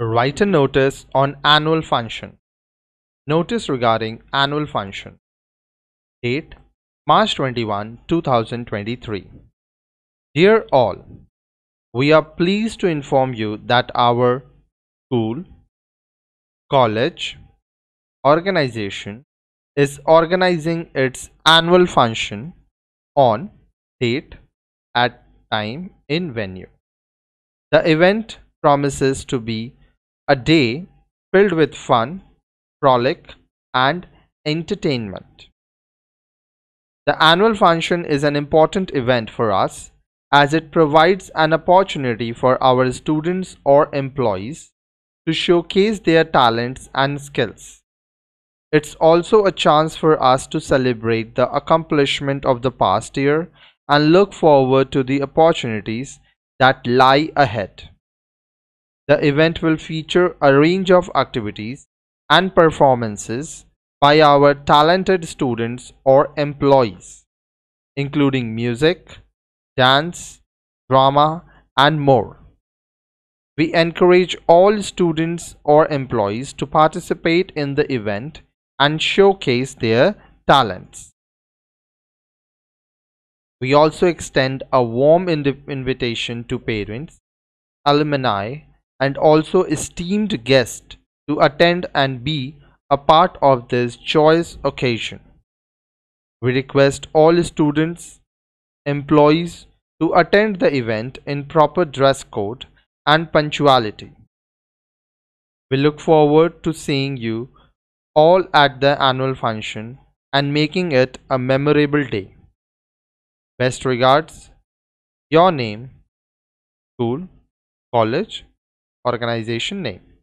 Write a notice on annual function. Notice regarding annual function. Date March 21, 2023. Dear all, we are pleased to inform you that our school, college, organization is organizing its annual function on date, at time, in venue. The event promises to be a day filled with fun, frolic, and entertainment. The annual function is an important event for us as it provides an opportunity for our students or employees to showcase their talents and skills. It's also a chance for us to celebrate the accomplishment of the past year and look forward to the opportunities that lie ahead. The event will feature a range of activities and performances by our talented students or employees, including music, dance, drama, and more. We encourage all students or employees to participate in the event and showcase their talents. We also extend a warm invitation to parents, alumni, and also esteemed guests to attend and be a part of this joyous occasion. We request all students, employees to attend the event in proper dress code and punctuality. We look forward to seeing you all at the annual function and making it a memorable day. Best regards, your name, school, college, organization name.